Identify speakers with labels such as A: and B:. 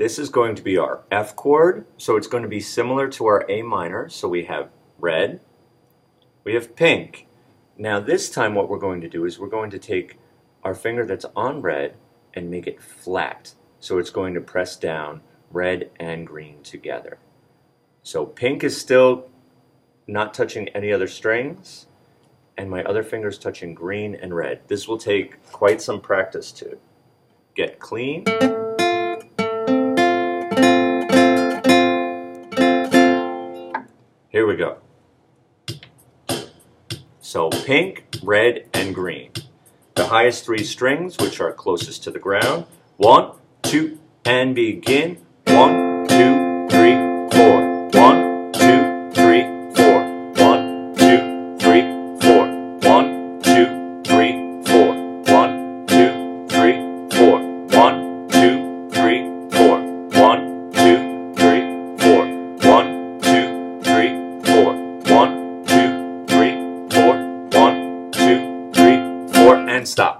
A: This is going to be our F chord, so it's going to be similar to our A minor. So we have red, we have pink. Now this time what we're going to do is we're going to take our finger that's on red and make it flat. So it's going to press down red and green together. So pink is still not touching any other strings, and my other finger's touching green and red. This will take quite some practice to get clean. Here we go. So pink, red, and green. The highest three strings, which are closest to the ground. One, two, and begin. One, two, and stop.